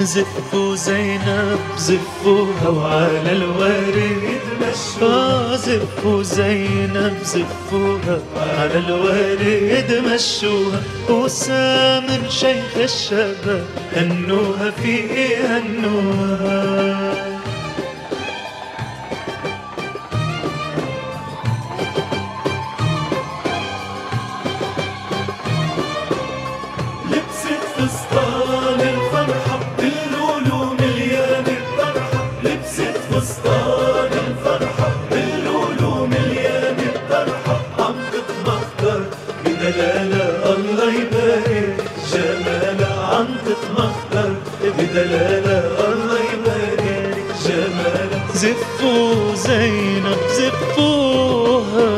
زفوا زينب زفوها وعلى الوريد مشوها زفوا زينب زفوها على الوريد مشوها وسامر شيخ الشباب هنوها في هنوها. يبهر جمال عندك مخبر بدلالة الله يبارك جمال زفوا زينب زفوها